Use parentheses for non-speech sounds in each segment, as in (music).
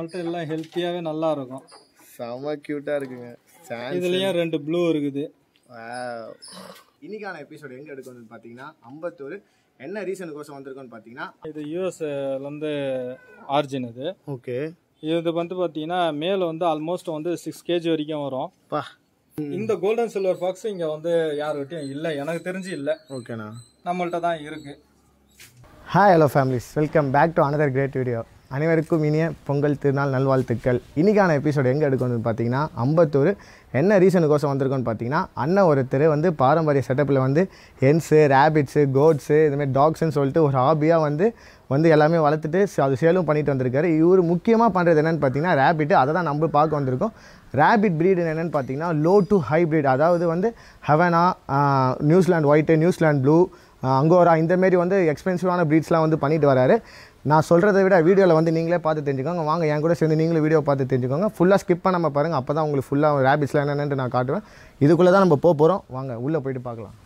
நம்மள்ட்ட எல்லாம் ஹெல்த்தியாகவே நல்லா இருக்கும். செம க்யூட்டாக இருக்குங்க. இதுலேயும் ரெண்டு ப்ளூ இருக்குது. இன்னைக்கான எபிசோட் எங்கே எடுக்க வந்து பார்த்தீங்கன்னா அம்பத்தூர் என்ன ரீசனுக்கோசம் வந்திருக்கோன்னு பார்த்தீங்கன்னா இது யூஎஸ்லேருந்து ஆர்ஜின் இது. ஓகே. இது வந்து பார்த்தீங்கன்னா மேலே வந்து ஆல்மோஸ்ட் வந்து சிக்ஸ் கேஜி வரைக்கும் வரும். பா. இந்த கோல்டன் சில்வர் ஃபாக்ஸ் இங்கே வந்து யாருக்கிட்டையும் இல்லை. எனக்கு தெரிஞ்சு இல்லை. ஓகேண்ணா. நம்மள்ட்ட தான் இருக்குது hi hello families welcome back to another great video அனைவருக்கும் இனிய பொங்கல் திருநாள் நல்வாழ்த்துக்கள். இன்றைக்கான எபிசோடு எங்கே எடுக்கணும்னு பார்த்தீங்கன்னா அம்பத்தூர். என்ன ரீசனுக்கோசம் வந்திருக்கோன்னு பார்த்தீங்கன்னா அண்ணன் ஒருத்தர் வந்து பாரம்பரிய செட்டப்பில் வந்து ஹென்ஸு ரேபிட்ஸு கோட்ஸு இதுமாதிரி டாக்ஸுன்னு சொல்லிட்டு ஒரு ஹாபியாக வந்து வந்து எல்லாமே வளர்த்துட்டு அது சேலும் பண்ணிட்டு வந்திருக்காரு. இவர் முக்கியமாக பண்ணுறது என்னென்னு பார்த்தீங்கன்னா ரேபிட் அதை தான் நம்ம பார்க்க வந்திருக்கோம். ரேபிட் ப்ரீடு என்னென்னு பார்த்தீங்கன்னா லோ டு ஹைப்ரிட் அதாவது வந்து Havana New Zealand white New Zealand blue Angora இந்தமாரி வந்து எக்ஸ்பென்சிவான ப்ரீட்ஸ்லாம் வந்து பண்ணிட்டு வராரு. நான் சொல்கிறத விட வீடியோவில் வந்து நீங்களே பார்த்து தெரிஞ்சுக்கோங்க. வாங்க என் கூட சேர்ந்து நீங்களும் வீடியோ பார்த்து தெரிஞ்சுக்கோங்க. ஃபுல்லாக ஸ்கிப் பண்ணாமல் பாருங்கள் அப்போ தான் உங்களுக்கு ஃபுல்லாக ரேபிட்ஸ்லாம் என்னென்னு நான் காட்டுவேன். இதுக்குள்ளே தான் நம்ம போக போகிறோம் வாங்க உள்ளே போயிட்டு பார்க்கலாம்.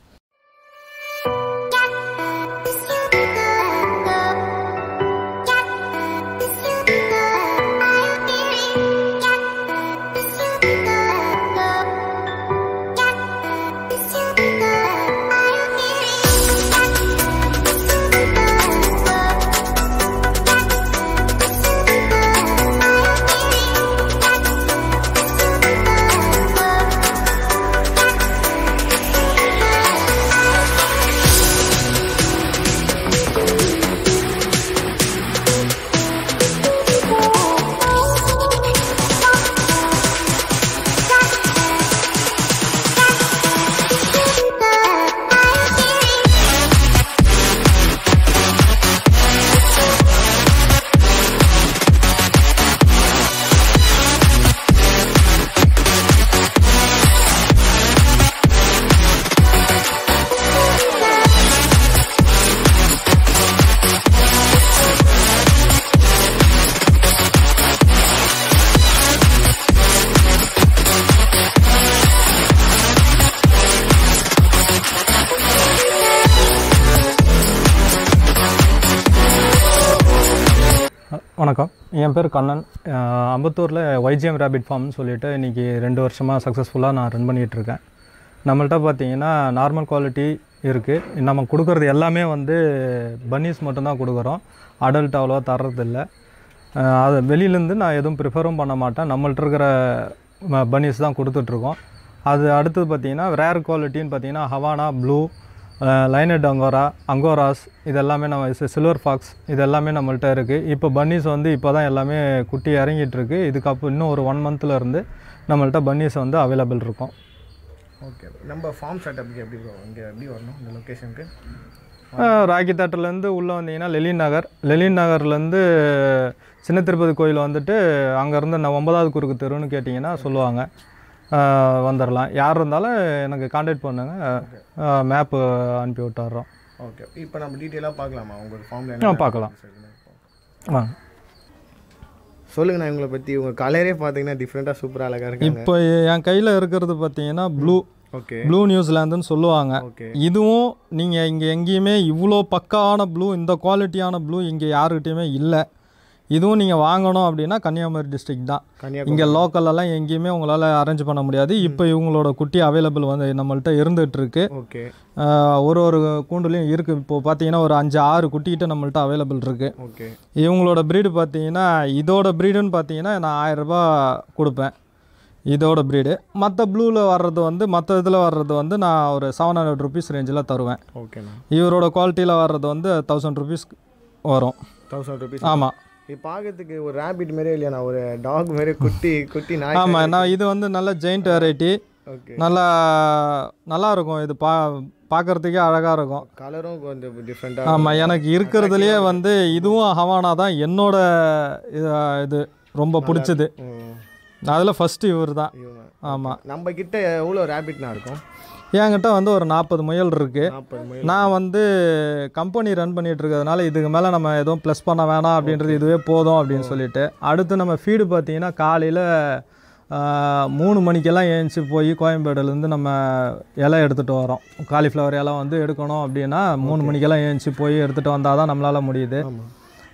என் பேர் கண்ணன். அம்பத்தூரில் ஒய்ஜிஎம் ரேபிட் ஃபார்ம்னு சொல்லிட்டு இன்றைக்கி ரெண்டு வருஷமாக சக்ஸஸ்ஃபுல்லாக நான் ரன் பண்ணிகிட்ருக்கேன். நம்மள்ட்ட பார்த்தீங்கன்னா நார்மல் குவாலிட்டி இருக்குது நம்ம கொடுக்குறது எல்லாமே வந்து பன்னீஸ் மட்டும்தான் கொடுக்குறோம். அடல்ட் அவ்வளோவா தர்றதில்ல. அது வெளியிலேருந்து நான் எதுவும் ப்ரிஃபரும் பண்ண மாட்டேன். நம்மள்ட்ட இருக்கிற பன்னீஸ் தான் கொடுத்துட்ருக்கோம். அது அடுத்தது பார்த்தீங்கன்னா ரேர் குவாலிட்டின்னு பார்த்தீங்கன்னா Havana blue lionhead angora angoras இது எல்லாமே நம்ம சில்வர் ஃபாக்ஸ் இது எல்லாமே நம்மள்ட்ட இருக்குது இப்போ பன்னீஸ் வந்து இப்போ தான் எல்லாமே குட்டி இறங்கிட்டு இருக்கு இதுக்கப்புறம் இன்னும் ஒரு ஒன் மந்த்தில் இருந்து நம்மள்ட்ட பன்னீஸ் வந்து அவைலபிள் இருக்கும். ஓகே நம்ம ஃபார்ம் செட்டப்புக்கு எப்படி இங்கே எப்படி வரணும் இந்த லொக்கேஷனுக்கு ராக்கி தேட்டர்லேருந்து உள்ளே வந்தீங்கன்னா லெலின் நகர். லெலின் நகர்லேருந்து சின்ன திருப்பதி கோயில் வந்துட்டு அங்கேருந்து நான் ஒன்பதாவது குறுக்கு தெருன்னு கேட்டிங்கன்னா சொல்லுவாங்க. வந்துடலாம் யார் இருந்தாலும் எனக்கு காண்டாக்ட் பண்ணுங்கள் மேப்பு அனுப்பி விட்டுறோம். ஓகே இப்போ நம்ம டீட்டெயிலாக பார்க்கலாமா? உங்கள் ஆ ஃபார்மில் பார்க்கலாம். வாங்க சொல்லுங்கண்ணா இவங்களை பற்றி உங்கள் கலரே பார்த்தீங்கன்னா டிஃப்ரெண்ட்டாக சூப்பராக அழகாக இருக்காங்க. இப்போ என் கையில் இருக்கிறது பார்த்தீங்கன்னா ப்ளூ ஓகே ப்ளூ நியூசிலாந்துன்னு சொல்லுவாங்க. இதுவும் நீங்கள் இங்கே எங்கேயுமே இவ்வளோ பக்காவான ப்ளூ இந்த குவாலிட்டியான ப்ளூ இங்கே யாருக்கிட்டேயுமே இல்லை. இதுவும் நீங்கள் வாங்கணும் அப்படின்னா கன்னியாகுமரி டிஸ்ட்ரிக்ட் தான். இங்கே லோக்கலெல்லாம் எங்கேயுமே உங்களால் அரேஞ்ச் பண்ண முடியாது. இப்போ இவங்களோட குட்டி அவைலபிள் வந்து நம்மள்ட்ட இருந்துகிட்டு இருக்கு ஓகே ஒரு ஒரு கூண்டுலையும் இருக்குது இப்போ பார்த்தீங்கன்னா ஒரு அஞ்சு ஆறு குட்டிகிட்ட நம்மள்ட்ட அவைலபிள் இருக்குது ஓகே. இவங்களோட ப்ரீடு பார்த்தீங்கன்னா இதோட ப்ரீடுன்னு பார்த்தீங்கன்னா நான் ஆயிரரூபா கொடுப்பேன். இதோட ப்ரீடு மற்ற ப்ளூவில் வர்றது வந்து மற்ற இதில் வர்றது வந்து நான் ஒரு செவன் ஹண்ட்ரட் ருபீஸ் ரேஞ்சில் தருவேன். ஓகேண்ணா. இவரோட குவாலிட்டியில் வர்றது வந்து தௌசண்ட் ருபீஸ் வரும். தௌசண்ட் ருபீஸ் ஆமாம் இது பார்க்கறதுக்கு ஒரு ரேபிட் மாதிரியே இல்லையாண்ணா ஒரு டாக் மாதிரி குட்டி குட்டி நாய் ஆமாம் நான் இது வந்து நல்ல ஜெயிண்ட் வெரைட்டி நல்லா நல்லா இருக்கும். இது பா பார்க்கறதுக்கே அழகாக இருக்கும். கலரும் கொஞ்சம் டிஃப்ரெண்ட்டாக ஆமாம் எனக்கு இருக்கிறதுலையே வந்து இதுவும் ஹவானா தான் என்னோட இது ரொம்ப பிடிச்சது. அதில் ஃபஸ்ட்டு இவர் தான். ஆமாம் நம்ம கிட்ட எவ்வளோ ரேபிட்னா இருக்கும்? என்கிட்ட வந்து ஒரு நாற்பது முயல் இருக்குது நான் வந்து கம்பெனி ரன் பண்ணிட்டு இருக்கிறதுனால இதுக்கு மேலே நம்ம எதுவும் ப்ளஸ் பண்ண வேணாம் அப்படின்றது இதுவே போதும் அப்படின்னு சொல்லிட்டு. அடுத்து நம்ம ஃபீடு பார்த்தீங்கன்னா காலையில் மூணு மணிக்கெல்லாம் ஏஞ்சி போய் கோயம்பேடுலேருந்து நம்ம இலை எடுத்துகிட்டு வரோம். காலிஃப்ளவர் இலை வந்து எடுக்கணும் அப்படின்னா மூணு மணிக்கெல்லாம் ஏஞ்சி போய் எடுத்துகிட்டு வந்தால் தான் நம்மளால் முடியுது.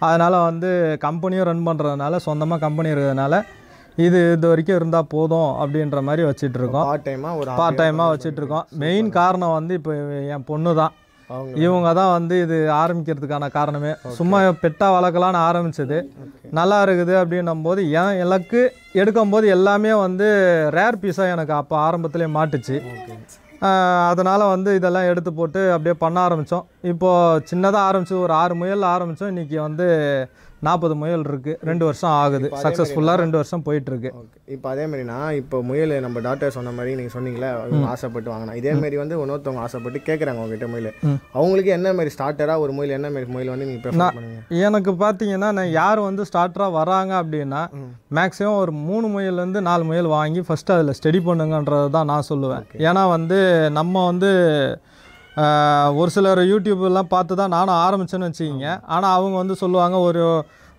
அதனால் வந்து கம்பெனியும் ரன் பண்ணுறதுனால சொந்தமாக கம்பெனி இருக்கிறதுனால இது இது வரைக்கும் இருந்தால் போதும் அப்படின்ற மாதிரி வச்சிட்டு இருக்கோம் பார்ட் டைமாக ஒரு பார்ட் டைமாக வச்சிட்டு இருக்கோம் மெயின் காரணம் வந்து இப்போ என் பொண்ணு தான். இவங்க தான் வந்து இது ஆரம்பிக்கிறதுக்கான காரணமே. சும்மா பெட்டாக வளர்க்கலான்னு ஆரம்பிச்சது. நல்லா இருக்குது அப்படின்னும் போது என் எனக்கு எடுக்கும்போது எல்லாமே வந்து ரேர் பீஸாக எனக்கு அப்போ ஆரம்பத்திலே மாட்டுச்சு. அதனால் வந்து இதெல்லாம் எடுத்து போட்டு அப்படியே பண்ண ஆரம்பித்தோம் இப்போது சின்னதாக ஆரம்பிச்சு ஒரு ஆறு முயல் ஆரம்பித்தோம் இன்றைக்கி வந்து நாற்பது முயல் இருக்குது ரெண்டு வருஷம் ஆகுது. சக்ஸஸ்ஃபுல்லாக ரெண்டு வருஷம் போயிட்டுருக்கு. இப்போ அதே மாதிரினா இப்போ முயல் நம்ம டாக்டர் சொன்ன மாதிரி நீங்கள் சொன்னீங்களே ஆசைப்பட்டு வாங்கினா. இதே மாதிரி வந்து இன்னொருத்தவங்க ஆசைப்பட்டு கேட்குறாங்க உங்ககிட்ட முயல். அவங்களுக்கு என்ன மாதிரி ஸ்டார்டராக ஒரு முயல் என்ன மாதிரி முயல் வந்து நீங்கள் எனக்கு பார்த்தீங்கன்னா நான் யார் வந்து ஸ்டார்டராக வராங்க அப்படின்னா மேக்ஸிமம் ஒரு மூணு முயல்லேருந்து நாலு முயல் வாங்கி ஃபஸ்ட்டு அதில் ஸ்டடி பண்ணுங்கன்றது தான் நான் சொல்லுவேன். ஏன்னா வந்து நம்ம வந்து ஒரு சிலர் யூடியூப்லாம் பார்த்து தான் நானும் ஆரம்பிச்சேன்னு வச்சுக்கிங்க. ஆனால் அவங்க வந்து சொல்லுவாங்க ஒரு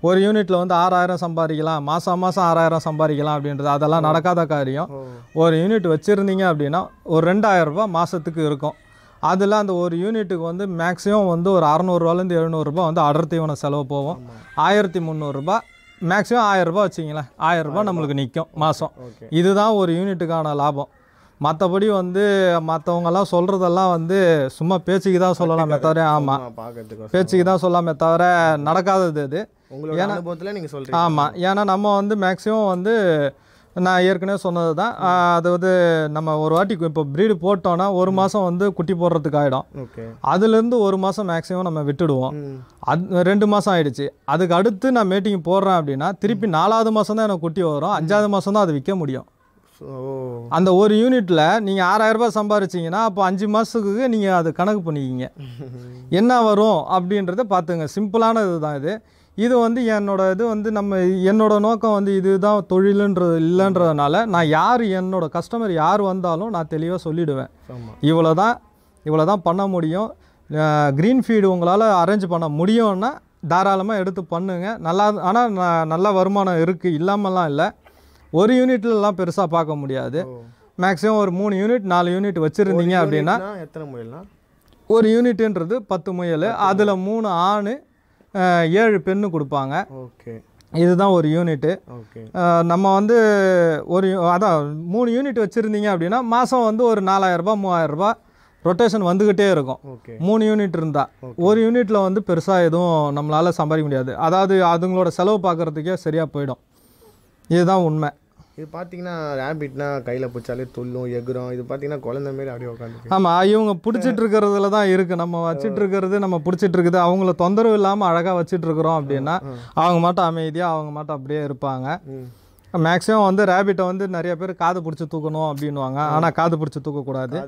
ஒரு யூனிட்டில் வந்து ஆறாயிரம் சம்பாதிக்கலாம் மாதம் மாதம் ஆறாயிரம் சம்பாதிக்கலாம் அப்படின்றது. அதெல்லாம் நடக்காத காரியம். ஒரு யூனிட் வச்சுருந்தீங்க அப்படின்னா ஒரு ரெண்டாயிரம் ரூபாய் மாதத்துக்கு இருக்கும். அதில் அந்த ஒரு யூனிட்டுக்கு வந்து மேக்ஸிமம் வந்து ஒரு அறநூறுவாலேருந்து எழுநூறுபா வந்து அடர் தீவன செலவு போகும். ஆயிரத்தி முந்நூறுரூபா மேக்ஸிமம் ஆயிரரூபா வச்சிங்களேன் ஆயிரரூபா நம்மளுக்கு நிற்கும் மாதம் இதுதான் ஒரு யூனிட்டுக்கான லாபம். மற்றபடி வந்து மற்றவங்கெல்லாம் சொல்கிறதெல்லாம் வந்து சும்மா பேச்சுக்கு தான் சொல்லலாமே தவிர ஆமாம் பார்க்கறதுக்கு பேச்சுக்கு தான் சொல்லாமே தவிர நடக்காதது அது. உங்களோட அனுபவத்தில் நீங்கள் சொல்கிறீங்க ஆமாம் ஏன்னா நம்ம வந்து மேக்ஸிமம் வந்து நான் ஏற்கனவே சொன்னது தான். அது வந்து நம்ம ஒரு வாட்டி இப்போ ப்ரீடு போட்டோன்னா ஒரு மாதம் வந்து குட்டி போடுறதுக்கு ஆகிடும் அதுலேருந்து ஒரு மாதம் மேக்ஸிமம் நம்ம விட்டுடுவோம். அது ரெண்டு மாதம் ஆயிடுச்சு. அதுக்கு அடுத்து நான் மீட்டிங் போடுறேன் அப்படின்னா திருப்பி நாலாவது மாதம் தான் எனக்கு குட்டி வரும். அஞ்சாவது மாதம் தான் அது விற்க முடியும். அந்த ஒரு யூனிட்டில் நீங்கள் ஆறாயிரரூபா சம்பாரிச்சிங்கன்னா அப்போ அஞ்சு மாதத்துக்கு நீங்கள் அது கணக்கு பண்ணிக்கிங்க. (laughs) என்ன வரும் அப்படின்றத பார்த்துங்க சிம்பிளான இதுதான் இது. இது வந்து என்னோட இது வந்து நம்ம என்னோட நோக்கம் வந்து இதுதான் தொழிலுன்றது இல்லைன்றதுனால நான் யார் என்னோட கஸ்டமர் யார் வந்தாலும் நான் தெளிவாக சொல்லிடுவேன். ஆமாம் இவ்வளோ தான் இவ்வளோ தான் பண்ண முடியும். க்ரீன் ஃபீடு உங்களால் அரேஞ்ச் பண்ண முடியும்னா தாராளமாக எடுத்து பண்ணுங்க. நல்லா ஆனால் நல்ல வருமானம் இருக்குது இல்லாமலாம் இல்லை. ஒரு யூனிட்லலாம் பெருசாக பார்க்க முடியாது. மேக்ஸிமம் ஒரு மூணு யூனிட் நாலு யூனிட் வச்சுருந்தீங்க அப்படின்னா எத்தனை முயல்னா ஒரு யூனிட்டுன்றது பத்து முயல். அதில் மூணு ஆண் ஏழு பெண்ணு கொடுப்பாங்க. ஓகே. இதுதான் ஒரு யூனிட்டு. நம்ம வந்து ஒரு அதான் மூணு யூனிட் வச்சுருந்தீங்க அப்படின்னா மாதம் வந்து ஒரு நாலாயிரரூபா மூவாயிரரூபா ரொட்டேஷன் வந்துக்கிட்டே இருக்கும். மூணு யூனிட் இருந்தால் ஒரு யூனிட்டில் வந்து பெருசாக எதுவும் நம்மளால் சம்பாதிக்க முடியாது. அதாவது அதுங்களோட செலவு பார்க்குறதுக்கே சரியாக போயிடும். இதுதான் உண்மை. இது பார்த்தீங்கன்னா ரேபிட்னா கையில் பிடிச்சாலே துள்ளும் எகுரும். இது பார்த்தீங்கன்னா குழந்தை மாரி அப்படியே உட்காந்து ஆமாம் இவங்க பிடிச்சிட்டு இருக்கிறதுல தான் இருக்குது நம்ம வச்சிட்டு இருக்கிறது நம்ம பிடிச்சிட்டு இருக்குது. அவங்கள தொந்தரவு இல்லாமல் அழகாக வச்சிட்டு இருக்கிறோம் அப்படின்னா அவங்க மட்டும் அமைதியாக அவங்க மட்டும் அப்படியே இருப்பாங்க. மேக்ஸிமம் வந்து ரேபிட்டை வந்து நிறைய பேர் காது பிடிச்சி தூக்கணும் அப்படின்வாங்க ஆனால் காது பிடிச்சி தூக்கக்கூடாது.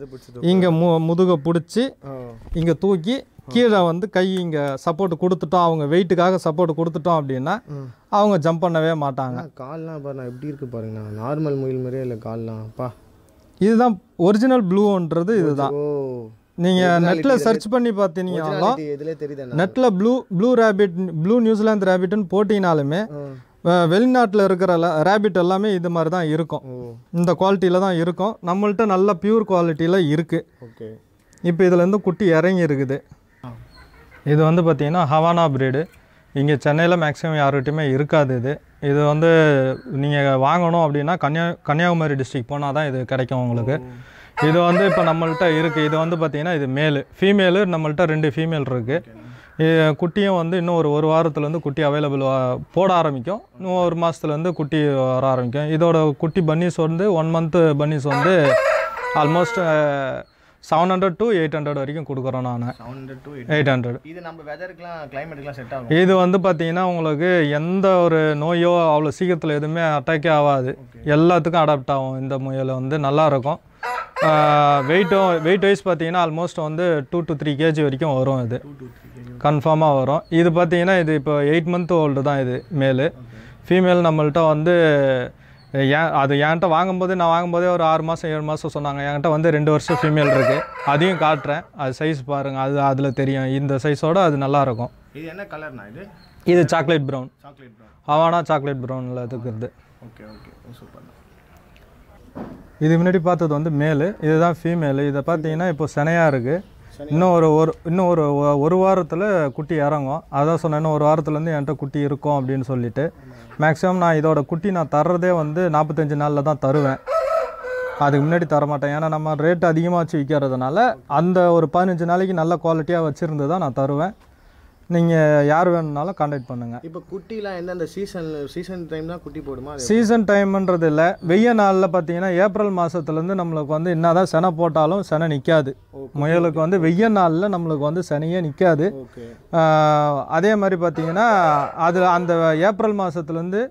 இங்கே மு முதுகை பிடிச்சி இங்கே தூக்கி கீழே வந்து கை இங்கே சப்போர்ட் கொடுத்துட்டோம். அவங்க வெயிட்டுக்காக சப்போர்ட் கொடுத்துட்டோம் அப்படின்னா. அவங்க ஜம்ப் பண்ணவே மாட்டாங்க. கால்லாம் பாருண்ணா எப்படி இருக்கு பாருங்கண்ணா. நார்மல் முயல் மாதிரியே இல்லை கால்லாம். அப்பா. இதுதான் ஒரிஜினல் ப்ளூன்றது இதுதான். ஓ. நீங்கள் நெட்டில் சர்ச் பண்ணி தெரியுதுண்ணா? நெட்டில் blue blue rabbit blue New Zealand ரேபிட்னு போட்டிங்கனாலுமே ம். வெளிநாட்டில் இருக்கிற ரேபிட் எல்லாமே இது மாதிரி தான் இருக்கும் இந்த குவாலிட்டியில் தான் இருக்கும். நம்மள்ட்ட நல்ல பியூர் குவாலிட்டியில் இருக்குது ஓகே. இப்போ இதுலேருந்து குட்டி இறங்கி இருக்குது இது வந்து பார்த்திங்கன்னா ஹவானா பிரீடு இங்கே சென்னையில் மேக்ஸிமம் யார்கிட்டையுமே இருக்காது இது. இது வந்து நீங்கள் வாங்கணும் அப்படின்னா கன்னியா கன்னியாகுமரி டிஸ்ட்ரிக்ட் போனால் தான் இது கிடைக்கும் உங்களுக்கு. இது வந்து இப்போ நம்மள்ட்ட இருக்குது இது வந்து பார்த்திங்கன்னா இது மேலு ஃபீமேலு நம்மள்ட்ட ரெண்டு ஃபீமேல் இருக்குது குட்டியும் வந்து இன்னும் ஒரு ஒரு வாரத்துலேருந்து குட்டி அவைலபிள் போட ஆரம்பிக்கும். இன்னும் ஒரு மாதத்துலேருந்து குட்டி வர ஆரம்பிக்கும். இதோட குட்டி பன்னீஸ் வந்து ஒன் மந்த்து பன்னீஸ் வந்து almost seven hundred to eight hundred வரைக்கும் கொடுக்குறோம் நான். எயிட் ஹண்ட்ரட் இது நம்ம வெதருக்குலாம் கிளைமேட்டுக்குலாம் செட் ஆகும்? இது வந்து பார்த்தீங்கன்னா உங்களுக்கு எந்த ஒரு நோயோ அவ்வளோ சீக்கிரத்தில் எதுவுமே அட்டாக்கே ஆகாது. எல்லாத்துக்கும் அடாப்ட் ஆகும். இந்த முயல் வந்து நல்லா இருக்கும். வெயிட்டும் வெயிட் வைஸ் பார்த்தீங்கன்னா ஆல்மோஸ்ட் வந்து டூ டு த்ரீ கேஜி வரைக்கும் வரும் இது. கன்ஃபார்மாக வரும். இது பார்த்தீங்கன்னா இது இப்போ எயிட் மந்த் ஓல்டு தான் இது மேலு ஃபீமேல் நம்மள்ட்ட வந்து ஏன் அது என்கிட்ட வாங்கும்போது நான் வாங்கும்போதே ஒரு ஆறு மாதம் ஏழு மாதம் சொன்னாங்க. என்கிட்ட வந்து ரெண்டு வருஷம் ஃபீமேல் இருக்குது அதையும் காட்டுறேன். அது சைஸ் பாருங்கள் அது அதில் தெரியும். இந்த சைஸோட அது நல்லாயிருக்கும் இது என்ன கலர்னா இது? இது chocolate brown chocolate brown Havana chocolate ப்ரௌனில் இருக்கிறது. ஓகே ஓகே சூப்பர் இது முன்னாடி பார்த்தது வந்து மேலு இதுதான் ஃபீமேலு இதை பார்த்தீங்கன்னா இப்போ சினையாக இருக்குது இன்னும் ஒரு ஒரு இன்னும் ஒரு ஒரு வாரத்தில் குட்டி இறங்கும். அதான் சொன்னேன் இன்னும் ஒரு வாரத்துலேருந்து என்கிட்ட குட்டி இருக்கும் அப்படின்னு சொல்லிட்டு. மேக்ஸிமம் நான் இதோட குட்டி நான் தர்றதே வந்து நாற்பத்தஞ்சு நாளில் தான் தருவேன். அதுக்கு முன்னாடி தரமாட்டேன். ஏன்னா நம்ம ரேட் அதிகமாக வச்சு விற்கிறதுனால அந்த ஒரு பதினஞ்சு நாளைக்கு நல்ல குவாலிட்டியாக வச்சுருந்து தான் நான் தருவேன். நீங்கள் யார் வேணும்னாலும் காண்டாக்ட் பண்ணுங்கள் இப்போ குட்டிலாம் எந்தெந்த சீசன் சீசன் டைம் தான் குட்டி போடுமா? சீசன் டைம்ன்றது இல்லை. வெய்ய நாளில் பார்த்தீங்கன்னா ஏப்ரல் மாதத்துலேருந்து நம்மளுக்கு வந்து என்னதான் செனை போட்டாலும் செனை நிற்காது முயலுக்கு வந்து வெய்ய நாளில் நம்மளுக்கு வந்து செனையே நிற்காது அதே மாதிரி பார்த்தீங்கன்னா அது அந்த ஏப்ரல் மாதத்துலேருந்து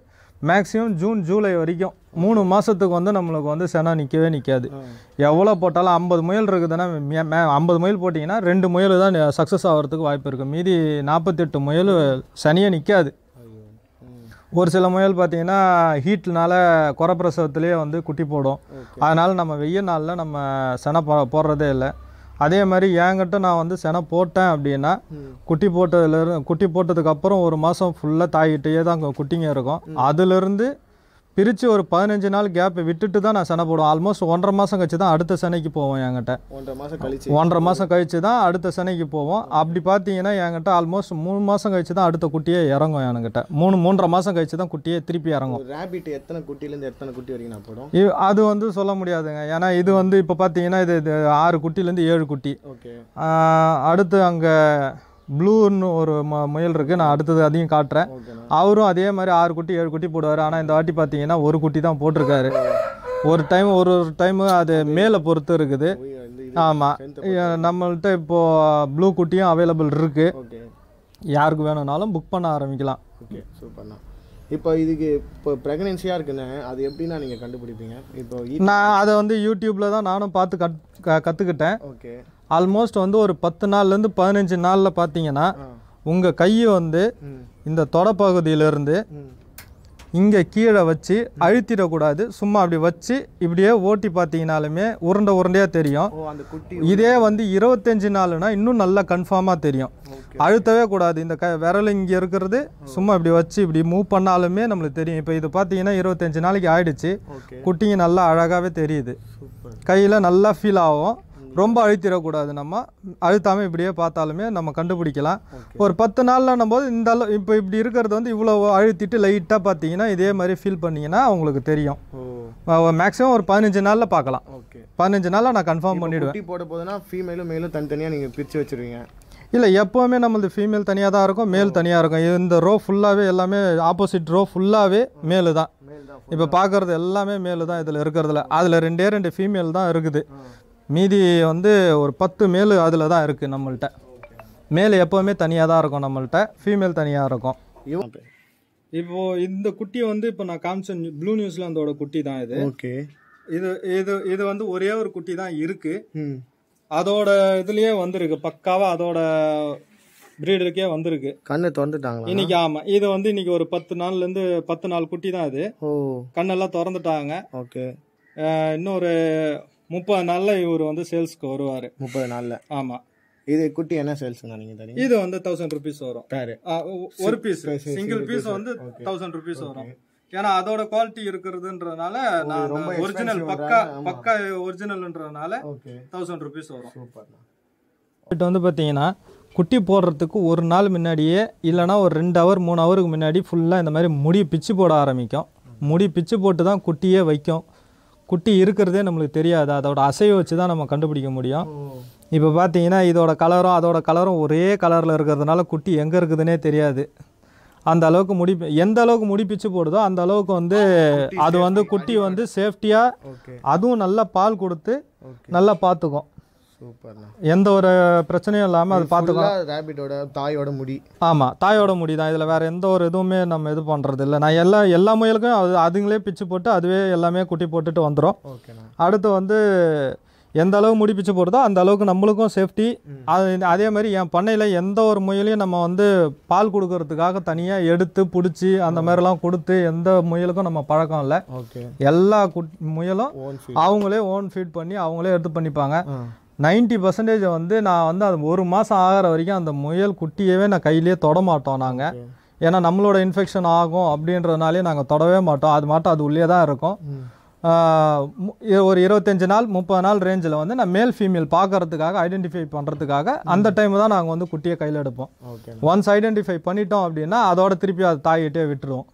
மேக்ஸிமம் ஜூன் ஜூலை வரைக்கும் மூணு மாதத்துக்கு வந்து நம்மளுக்கு வந்து செனை நிற்கவே நிற்காது எவ்வளோ போட்டாலும் ஐம்பது முயல் இருக்குதுன்னா மே- ஐம்பது முயல் போட்டிங்கன்னா ரெண்டு முயல் தான் சக்ஸஸ் ஆகிறதுக்கு வாய்ப்பு இருக்குது மீதி நாற்பத்தெட்டு முயல் சனியே நிற்காது ஒரு சில முயல் பார்த்தீங்கன்னா ஹீட்னால குறப்பிரசவத்திலே வந்து குட்டி போடும். அதனால் நம்ம வெய்ய நாளில் நம்ம செனை போ போடுறதே இல்லை. அதே மாதிரி என்கிட்ட நான் வந்து செனை போட்டேன் அப்படின்னா குட்டி போட்டதுலேருந்து குட்டி போட்டதுக்கு அப்புறம் ஒரு மாதம் ஃபுல்லாக தாய்கிட்டயே தான் குட்டிங்க இருக்கும். அதுலேருந்து பிரித்து ஒரு பதினஞ்சு நாள் கேப் விட்டுட்டு தான் நான் செனை போடுவேன். ஆல்மோஸ்ட் ஒன்றரை மாதம் கழிச்சு தான் அடுத்த செனைக்கு போவோம் என்கிட்ட. ஒன்றரை மாதம் கழிச்சு. ஒன்றரை மாதம் கழிச்சு தான் அடுத்த செனைக்கு போவோம். அப்படி பார்த்தீங்கன்னா என்கிட்ட ஆல்மோஸ்ட் மூணு மாதம் கழிச்சு தான் அடுத்த குட்டியே இறங்கும் என்கிட்ட. மூணு மூன்றரை மாதம் கழிச்சு தான் குட்டியே திருப்பி இறங்கும். ரேபிட் எத்தனை குட்டிலேருந்து எத்தனை குட்டி வரைக்கும் நான் போடும்? அது வந்து சொல்ல முடியாதுங்க. ஏன்னா இது வந்து இப்போ பார்த்தீங்கன்னா இது ஆறு குட்டிலேருந்து ஏழு குட்டி. ஓகே. அடுத்து அங்கே ப்ளூன்னு ஒரு ம முயல் இருக்குது நான் அடுத்தது அதையும் காட்டுறேன். அவரும் அதே மாதிரி ஆறு குட்டி ஏழு குட்டி போடுவார். ஆனால் இந்த வாட்டி பார்த்தீங்கன்னா ஒரு குட்டி தான் போட்டிருக்காரு. ஒரு டைம் ஒரு ஒரு டைமு அது மேலே பொறுத்து இருக்குது. ஆமாம் நம்மள்ட்ட இப்போது ப்ளூ குட்டியும் அவைலபிள் இருக்குது யாருக்கு வேணும்னாலும் புக் பண்ண ஆரம்பிக்கலாம். ஓகே சூப்பர்ண்ணா இப்போ இதுக்கு இப்போ ப்ரெக்னென்சியாக இருக்குண்ணே அது எப்படின்னா நீங்கள் கண்டுபிடிப்பீங்க? இப்போ நான் அதை வந்து யூடியூப்பில் தான் நானும் பார்த்து கத் கற்றுக்கிட்டேன் ஓகே. ஆல்மோஸ்ட் வந்து ஒரு பத்து நாள்லேருந்து பதினஞ்சு நாளில் பார்த்தீங்கன்னா உங்கள் கையை வந்து இந்த தொடப்பகுதியிலேருந்து இங்கே கீழே வச்சு அழுத்திடக்கூடாது. சும்மா அப்படி வச்சு இப்படியே ஓட்டி பார்த்தீங்கனாலுமே உருண்டை உருண்டையாக தெரியும். இதே வந்து இருபத்தஞ்சு நாளுனா இன்னும் நல்லா கன்ஃபார்மாக தெரியும். அழுத்தவே கூடாது. இந்த க விரல் இங்கே இருக்கிறது. சும்மா இப்படி வச்சு இப்படி மூவ் பண்ணாலுமே நம்மளுக்கு தெரியும். இப்போ இது பார்த்தீங்கன்னா இருபத்தஞ்சு நாளைக்கு ஆயிடுச்சு. குட்டிங்க நல்லா அழகாகவே தெரியுது. கையில் நல்லா ஃபீல் ஆகும். ரொம்ப அழுத்திடக்கூடாது. நம்ம அழுத்தாமல் இப்படியே பார்த்தாலுமே நம்ம கண்டுபிடிக்கலாம். ஒரு பத்து நாள்லன்னும் போது இந்த அளவு இப்போ இப்படி இருக்கிறது வந்து இவ்வளோ அழுத்திட்டு லைட்டாக பார்த்தீங்கன்னா இதே மாதிரி ஃபீல் பண்ணீங்கன்னா உங்களுக்கு தெரியும். மேக்ஸிமம் ஒரு பதினஞ்சு நாளில் பார்க்கலாம். பதினஞ்சு நாளில் நான் கன்ஃபார்ம் பண்ணிவிடுவேன் போட போதுன்னா ஃபீமேலும் மேலும் தனித்தனியாக நீங்கள் பிரித்து வச்சிருவீங்க? இல்லை எப்போவுமே நம்மளது ஃபீமேல் தனியாக தான் இருக்கும் மேல் தனியாக இருக்கும். இந்த ரோ ஃபுல்லாகவே எல்லாமே ஆப்போசிட் ரோ ஃபுல்லாகவே மேல் தான். இப்போ பார்க்குறது எல்லாமே மேலு தான் இதில் இருக்கிறதுல. அதில் ரெண்டே ரெண்டு ஃபீமேல் தான் இருக்குது. மீதி வந்து ஒரு பத்து மேலு அதில் தான் இருக்குது நம்மள்ட்ட. மேல் எப்போவுமே தனியாக தான் இருக்கும் நம்மள்ட்ட. ஃபீமேல் தனியாக இருக்கும். இவன் இப்போ இந்த குட்டியை வந்து இப்போ நான் காமிச்ச ப்ளூ நியூஸ்லாந்தோட குட்டி தான் இது. ஓகே இது இது இது வந்து ஒரே ஒரு குட்டி தான் இருக்கு. ம். அதோட இதுலயே வந்திருக்கு. பக்காவா அதோட பிரீடருக்கே வந்திருக்கு. கண்ணை திறந்துட்டாங்களா? இன்னைக்கு ஆமா. இது வந்து இன்னைக்கு ஒரு பத்து நாள்ல இருந்து பத்து நாள் குட்டி தான் இது. ஓ. கண்ணெல்லாம் திறந்துட்டாங்க. ஓகே இன்னொரு முப்பது நாள்ல இவர் வந்து சேல்ஸ்க்கு வருவாரு. முப்பது நாளில். ஆமா. இது குட்டி என்ன சேல்ஸ்ண்ணா நீங்கள் தரீங்க இது வந்து தௌசண்ட் ருபீஸ் வரும். பேரு ஒரு பீஸ் சிங்கிள் பீஸ் வந்து தௌசண்ட் ருபீஸ் வரும். ஏன்னா அதோட குவாலிட்டி இருக்கிறதுன்றதுனால நான் ஒரிஜினல் பக்கா பக்கா ஒரிஜினல்ன்றதுனால தௌசண்ட் ருபீஸ் வரும். இப்போ வந்து பார்த்தீங்கன்னா குட்டி போடுறதுக்கு ஒரு நாள் முன்னாடியே இல்லைனா ஒரு ரெண்டு ஹவர் மூணு ஹவருக்கு முன்னாடி ஃபுல்லாக இந்த மாதிரி முடி பிச்சு போட ஆரம்பிக்கும். முடி பிச்சு போட்டு தான் குட்டியே வைக்கும். குட்டி இருக்கிறதே நம்மளுக்கு தெரியாது. அதோட அசைவை வச்சு தான் நம்ம கண்டுபிடிக்க முடியும். இப்போ பார்த்தீங்கன்னா இதோட கலரும் அதோட கலரும் ஒரே கலரில் இருக்கிறதுனால குட்டி எங்கே இருக்குதுன்னே தெரியாது. அந்த அளவுக்கு முடி எந்த அளவுக்கு முடி பிச்சு போடுதோ அந்த அளவுக்கு வந்து அது வந்து குட்டி வந்து சேஃப்டியாக அதுவும் நல்லா பால் கொடுத்து நல்லா பார்த்துக்கும் சூப்பர்ண்ணா. எந்த ஒரு பிரச்சனையும் இல்லாமல் அது பார்த்துக்கும் ஃபுல்லாக ரேபிட்டோட தாயோட முடி. ஆமாம் தாயோட முடி தான் இதில் வேறு எந்த ஒரு இதுவுமே நம்ம இது பண்ணுறது இல்லை நான் எல்லா எல்லா முயலுக்கும் அது அதுங்களே பிச்சு போட்டு அதுவே எல்லாமே குட்டி போட்டுட்டு வந்துடும் ஓகேண்ணா. அடுத்து வந்து எந்த அளவு முடி பிச்சு போடுதோ அந்த அளவுக்கு நம்மளுக்கும் சேஃப்டி அது அதே மாதிரி என் பண்ணையில் எந்த ஒரு முயலையும் நம்ம வந்து பால் கொடுக்கறதுக்காக தனியாக எடுத்து பிடிச்சி அந்த மாதிரிலாம் கொடுத்து எந்த முயலுக்கும் நம்ம பழக்கம் இல்லை. ஓகே. எல்லா குட் முயலும் அவங்களே ஓன் ஃபீட் பண்ணி அவங்களே எடுத்து பண்ணிப்பாங்க. நைன்ட்டி பர்சன்டேஜ் வந்து நான் வந்து அது ஒரு மாதம் ஆகிற வரைக்கும் அந்த முயல் குட்டியவே நான் கையிலேயே தொட மாட்டோம் நாங்கள் ஏன்னா நம்மளோட இன்ஃபெக்ஷன் ஆகும் அப்படின்றதுனாலே நாங்கள் தொடவே மாட்டோம். அது மாட்டோம் அது உள்ளே தான் இருக்கும். ஒரு இருபத்தஞ்சு நாள் முப்பது நாள் ரேஞ்சில் வந்து நான் மேல் ஃபீமேல் பார்க்கறதுக்காக ஐடென்டிஃபை பண்ணுறதுக்காக அந்த டைம் தான் நாங்கள் வந்து குட்டியை கையில் எடுப்போம். ஒன்ஸ் ஐடென்டிஃபை பண்ணிட்டோம் அப்படின்னா அதோட திருப்பி அது தாயிட்டே விட்டுருவோம்.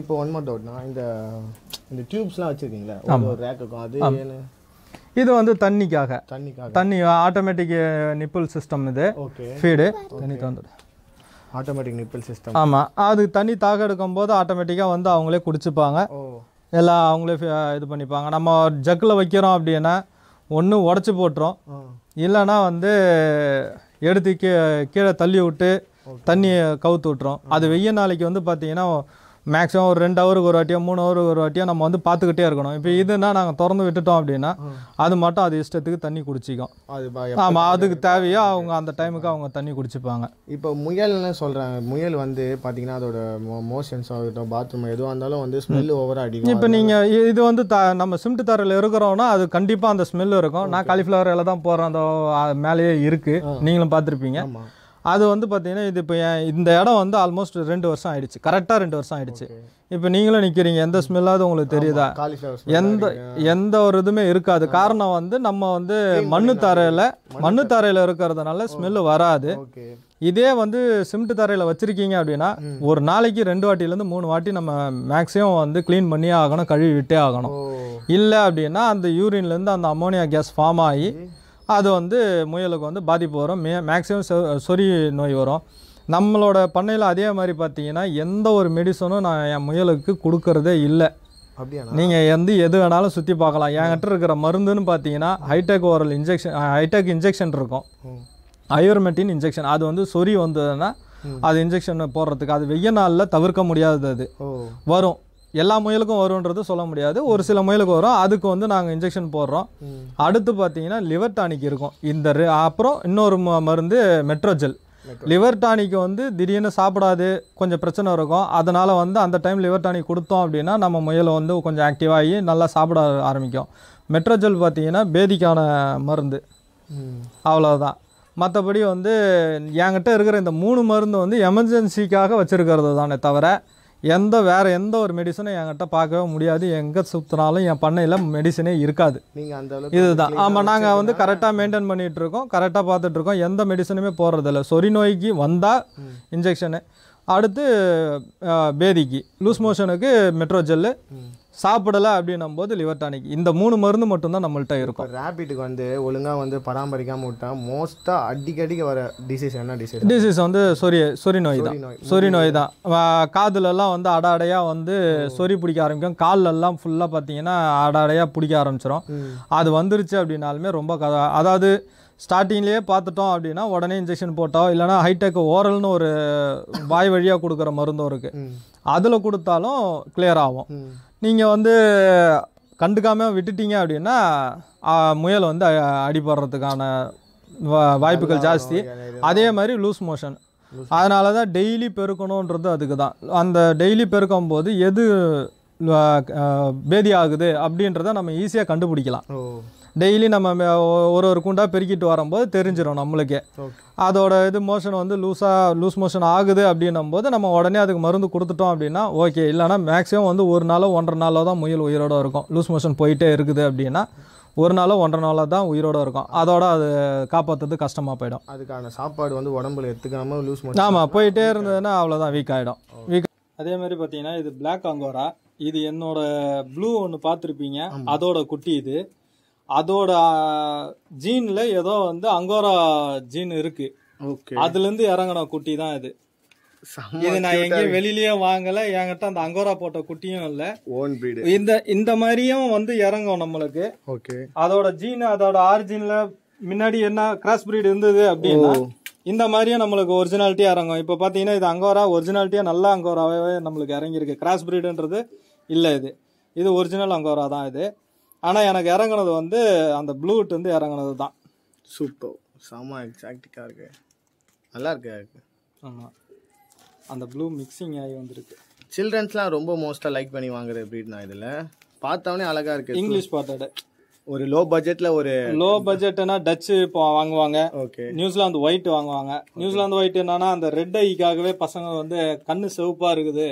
இப்போ ஒன் மோர் டவுட்னா இந்த இந்த டியூப்ஸ்லாம் வச்சுருக்கீங்களா? ஒரு ரேக் இருக்கும். அது இது வந்து தண்ணிக்காக. தண்ணிக்காக. தண்ணி ஆட்டோமேட்டிக் நிப்பிள் சிஸ்டம் இது. ஃபீடு தண்ணி தந்துடும் ஆட்டோமேட்டிக் நிப்பிள் சிஸ்டம் ஆமாம் அது தண்ணி தாக எடுக்கும் போது ஆட்டோமேட்டிக்காக வந்து அவங்களே குடிச்சுப்பாங்க. எல்லாம் அவங்களே இது பண்ணிப்பாங்க. நம்ம ஜக்கில் வைக்கிறோம் அப்படின்னா ஒன்று உடச்சி போட்டுரும். இல்லைன்னா வந்து எடுத்து கீழே தள்ளி விட்டு தண்ணியை கவுத்து விட்டுரும். அது வெய்ய நாளைக்கு வந்து பார்த்தீங்கன்னா மேக்ஸிமம் ஒரு ரெண்டு ஹவருக்கு ஒரு வாட்டியோ மூணு ஹவருக்கு ஒரு வாட்டியோ நம்ம வந்து பார்த்துக்கிட்டே இருக்கணும். இப்போ இதுனா நாங்கள் திறந்து விட்டுட்டோம் அப்படின்னா அது மட்டும் அது இஷ்டத்துக்கு தண்ணி குடிச்சிக்கும். ஆமாம் அதுக்கு தேவையோ அவங்க அந்த டைமுக்கு அவங்க தண்ணி குடிச்சுப்பாங்க. இப்போ முயல்னு சொல்கிறாங்க முயல் வந்து பார்த்தீங்கன்னா அதோட மோஷன்ஸ் ஆகட்டும் பாத்ரூம் எதுவாக இருந்தாலும் வந்து ஸ்மெல் ஓவராக அடிக்கும். இப்போ நீங்கள் இது வந்து த நம்ம சிமெண்ட் தரையில் இருக்கிறோம்னா அது கண்டிப்பாக அந்த ஸ்மெல் இருக்கும். நான் காலிஃப்ளவர் இலை தான் போடுறேன் அந்த மேலேயே இருக்குது நீங்களும் பார்த்துருப்பீங்க. அது வந்து பார்த்தீங்கன்னா இது இப்போ இந்த இடம் வந்து ஆல்மோஸ்ட் ரெண்டு வருஷம் ஆயிடுச்சு. கரெக்டாக ரெண்டு வருஷம் ஆயிடுச்சு. இப்போ நீங்களும் நிற்கிறீங்க எந்த ஸ்மெல்லாவது உங்களுக்கு தெரியுதா? எந்த எந்த ஒரு இதுவுமே இருக்காது. காரணம் வந்து நம்ம வந்து மண்ணு தரையில் மண்ணு தரையில் இருக்கிறதுனால ஸ்மெல்லு வராது. இதே வந்து சிமெண்ட் தரையில் வச்சிருக்கீங்க அப்படின்னா ஒரு நாளைக்கு ரெண்டு வாட்டிலேருந்து மூணு வாட்டி நம்ம மேக்ஸிமம் வந்து க்ளீன் பண்ணியே ஆகணும் கழுவி விட்டே ஆகணும். இல்லை அப்படின்னா அந்த யூரின்லேருந்து அந்த அமோனியா கேஸ் ஃபார்ம் ஆகி அது வந்து முயலுக்கு வந்து பாதிப்பு வரும். மே மேக்ஸிமம் சொறி நோய் வரும். நம்மளோட பண்ணையில் அதே மாதிரி பார்த்தீங்கன்னா எந்த ஒரு மெடிசனும் நான் என் முயலுக்கு கொடுக்கறதே இல்லை. அப்படியாண்ணா? நீங்கள் எந்த எது வேணாலும் சுற்றி பார்க்கலாம். என்கிட்ட இருக்கிற மருந்துன்னு பார்த்தீங்கன்னா hitech oral injection hitech injection இருக்கும். அயோர்மெட்டின் இன்ஜெக்ஷன் அது வந்து சொறி வந்ததுன்னா அது இன்ஜெக்ஷன் போடுறதுக்கு அது வெய்ய நாளில் தவிர்க்க முடியாதது அது. வரும். எல்லா முயலுக்கும் வரும்ன்றது சொல்ல முடியாது. ஒரு சில முயலுக்கு வரும். அதுக்கு வந்து நாங்கள் இன்ஜெக்ஷன் போடுறோம். அடுத்து பார்த்தீங்கன்னா லிவர் டானிக் இருக்கும். இந்த ரெ- அப்புறம் இன்னொரு மருந்து மெட்ரோஜெல் லிவர் டானிக் வந்து திடீர்னு சாப்பிடாது கொஞ்சம் பிரச்சனை இருக்கும். அதனால் வந்து அந்த டைம் லிவர் டானிக் கொடுத்தோம் அப்படின்னா நம்ம முயலை வந்து கொஞ்சம் ஆக்டிவாகி நல்லா சாப்பிட ஆரம்பிக்கும். மெட்ரோஜெல் பார்த்தீங்கன்னா பேதிக்கான மருந்து. அவ்வளோதான் மற்றபடி வந்து என்கிட்ட இருக்கிற இந்த மூணு மருந்து வந்து எமர்ஜென்சிக்காக வச்சுருக்கிறது தானே தவிர எந்த வேறு எந்த ஒரு மெடிசனும் என்கிட்ட பார்க்கவே முடியாது. எங்கே சுற்றினாலும் என் பண்ணையில் மெடிசனே இருக்காது. நீங்கள் அந்த இதுதான். ஆமாம் நாங்கள் வந்து கரெக்டாக மெயின்டைன் பண்ணிகிட்டு இருக்கோம். கரெக்டாக பார்த்துட்டு இருக்கோம். எந்த மெடிசனுமே போடுறதில்ல சொறி நோய்க்கு வந்தால் இன்ஜெக்ஷனு அடுத்து பேதிக்கு. லூஸ் மோஷனுக்கு மெட்ரோஜெல்லு சாப்பிடலை அப்படின்னும் போது லிவர் டானிக் இந்த மூணு மருந்து மட்டும்தான் நம்மள்ட்ட இருக்கும். ரேபிட்டுக்கு வந்து ஒழுங்காக வந்து பராமரிக்காமல் விட்டா மோஸ்ட்டாக அடிக்கடிக்கு வர டிசீஸ் என்ன டிசீஸ் டிசீஸ் வந்து சொறி சொறி நோய் தான். சொறி நோய். தான். காதுலலாம் வந்து அட அடையாக வந்து சொறி பிடிக்க ஆரம்பிக்கும். கால்லெல்லாம் ஃபுல்லாக பார்த்தீங்கன்னா அட அடையாக பிடிக்க ஆரம்பிச்சிடும் அது வந்துருச்சு அப்படின்னாலுமே ரொம்ப க அதாவது ஸ்டார்டிங்லேயே பார்த்துட்டோம் அப்படின்னா உடனே இன்ஜெக்ஷன் போட்டோம் இல்லைனா ஹைடெக் ஓரல்னு ஒரு (coughs) வாய் வழியாக கொடுக்குற மருந்தும் இருக்குது அதில் கொடுத்தாலும் கிளியர் ஆகும். நீங்கள் வந்து கண்டுக்காமல் விட்டுட்டீங்க அப்படின்னா முயல் வந்து அடிபடுறதுக்கான வாய்ப்புகள் ஜாஸ்தி. அதே மாதிரி லூஸ் மோஷன். அதனால தான் டெய்லி பெருக்கணுன்றது அதுக்கு தான் அந்த டெய்லி பெருக்கும் போது எது பேதி ஆகுது அப்படின்றத நம்ம ஈஸியாக கண்டுபிடிக்கலாம். டெய்லி நம்ம ஒரு ஒரு குண்டா பெருக்கிட்டு வரும்போது தெரிஞ்சிடும் நம்மளுக்கே. அதோட இது மோஷன் வந்து லூஸாக லூஸ் மோஷன் ஆகுது அப்படின்னும் போது நம்ம உடனே அதுக்கு மருந்து கொடுத்துட்டோம் அப்படின்னா ஓகே இல்லைனா மேக்ஸிமம் வந்து ஒரு நாளோ ஒன்றரை நாளோ தான் முயல் உயிரோட இருக்கும். லூஸ் மோஷன் போயிட்டே இருக்குது அப்படின்னா ஒரு நாளோ ஒன்றரை நாளோ தான் உயிரோட இருக்கும். அதோட அது காப்பாற்றுறது கஷ்டமாக போயிடும். அதுக்கான சாப்பாடு வந்து உடம்புல எடுத்துக்காம லூஸ் மோஷன் ஆமாம் போயிட்டே இருந்ததுன்னா அவ்வளோதான் வீக் ஆகிடும் வீக் அதே மாதிரி பார்த்தீங்கன்னா இது பிளாக் அங்கோரா இது என்னோட ப்ளூ ஒன்று பார்த்துருப்பீங்க அதோட குட்டி இது. அதோட ஜீனில் ஏதோ வந்து அங்கோரா ஜீன் இருக்கு. ஓகே. அதுலேருந்து இறங்கின குட்டி தான் இது. இது நான் எங்கேயும் வெளியிலயே வாங்கல. என்கிட்ட அந்த அங்கோரா போட்ட குட்டியும் இல்ல. ஓன் பிரீடு இந்த இந்த மாதிரியும் வந்து இறங்கும் நம்மளுக்கு. ஓகே. அதோட ஜீன் அதோட ஆரிஜின்ல முன்னாடி என்ன கிராஸ் பிரீட் இருந்தது அப்படின்னா இந்த மாதிரியும் நம்மளுக்கு ஒரிஜினாலிட்டி இறங்கும். இப்போ பார்த்தீங்கன்னா இது அங்கோரா ஒரிஜினாலிட்டியா நல்ல அங்கோராவே நம்மளுக்கு இறங்கியிருக்கு. கிராஸ் பிரீடுன்றது இல்லை இது. இது ஒரிஜினல் அங்கோரா தான் இது. ஆனால் எனக்கு இறங்குனது வந்து அந்த ப்ளூட் வந்து இறங்குனது தான் சூப்பர் செம்ம எக்ஸாக்டிக்காக இருக்கு. நல்லா இருக்கு. ஆமாம் அந்த ப்ளூ மிக்சிங் ஆகி வந்திருக்கு. சில்ட்ரன்ஸ்லாம் ரொம்ப மோஸ்ட்டாக லைக் பண்ணி வாங்குற breed நான் இதில்? பார்த்தவொடனே அழகா இருக்கு. இங்கிலீஷ் பாட்டோட ஒரு லோ பட்ஜெட்ல ஒரு லோ பட்ஜெட்னா டச்சு இப்போ வாங்குவாங்க. ஓகே நியூசிலாந்து ஒயிட் வாங்குவாங்க. நியூசிலாந்து ஒயிட் என்னன்னா அந்த ரெட் ஐக்காகவே பசங்க வந்து கண்ணு சிவப்பா இருக்குது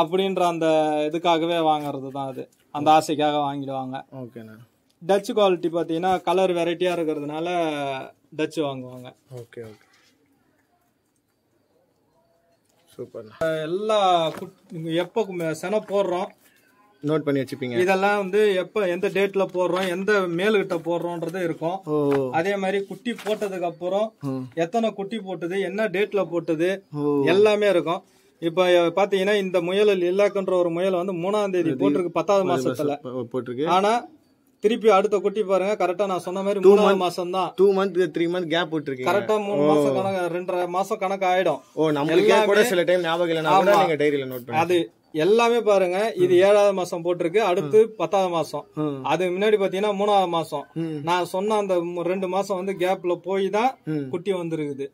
அப்படின்ற அந்த இதுக்காகவே வாங்குறது தான் அது. அந்த ஆசைக்காக வாங்கிடுவாங்க. ஓகேண்ணா. டச் குவாலிட்டி பார்த்தீங்கன்னா கலர் வெரைட்டியா இருக்கிறதுனால டச் வாங்குவாங்க. Okay okay. சூப்பர்ண்ணா. எல்லா எப்போ செனை போடுறோம். நோட் பண்ணி வச்சுப்பீங்க. இதெல்லாம் வந்து எப்ப எந்த டேட்ல போடுறோம் எந்த மேலுகிட்ட போடுறோம்ன்றது இருக்கும். அதே மாதிரி குட்டி போட்டதுக்கு அப்புறம். எத்தனை குட்டி போட்டது என்ன டேட்ல போட்டது எல்லாமே இருக்கும். இப்ப பாத்தீங்கன்னா இந்த முயல் லில்லாக்குன்ற ஒரு முயல் வந்து மூணாம் தேதி போட்டிருக்கு பத்தாவது மாசத்துல. போட்டிருக்கு. ஆனா திருப்பி அடுத்த குட்டி பாருங்க கரெக்டா நான் சொன்ன மாதிரி மூணாவது மாசம் தான் two month three month gap போட்டிருக்கீங்க கரெக்டா மூணு மாசம் கணக்கு ரெண்டரை மாசம் கணக்கு ஆயிடும். ஓ நம்மளுக்கே கூட சில டைம் ஞாபகம் இல்லைனா கூட நீங்க டைரியில நோட் பண்ணி அது எல்லாமே பாருங்க இது ஏழாவது மாசம் போட்டிருக்கு அடுத்து பத்தாவது மாசம். அது முன்னாடி பாத்தீங்கன்னா மூணாவது மாசம். நான் சொன்ன அந்த ரெண்டு மாசம் வந்து கேப்ல போய் தான். குட்டி வந்திருக்குது.